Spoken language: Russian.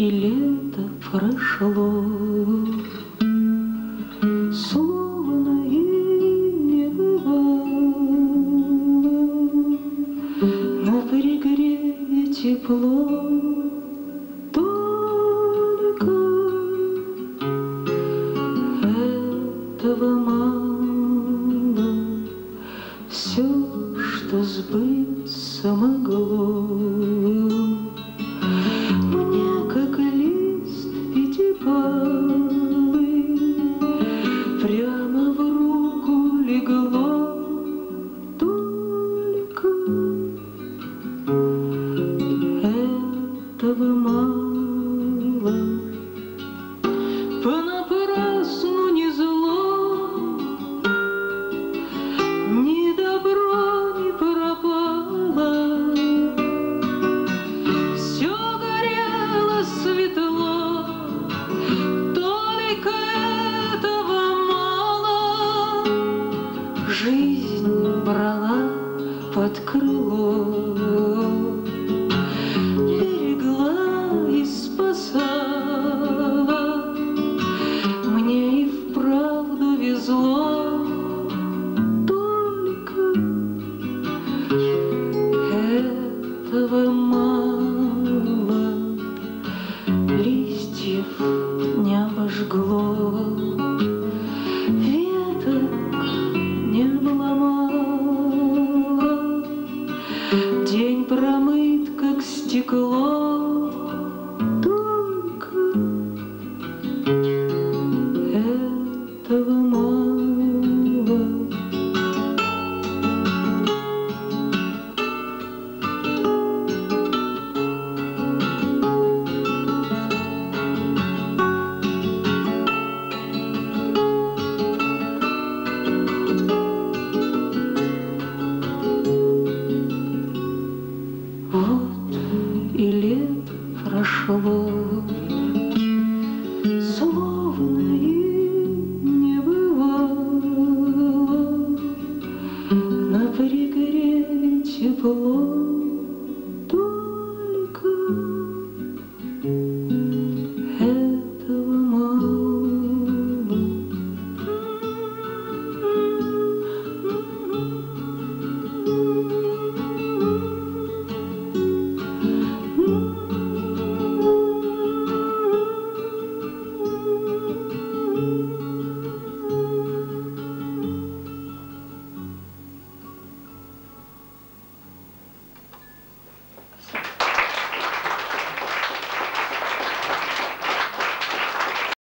и лето прошло. Словно и не бывало, но пригрее тепло только этого мало. Все, что сбыться могло. прямо в руку легло только этого мало. Понапрасну не зло, не Ooh. промыт, как стекло.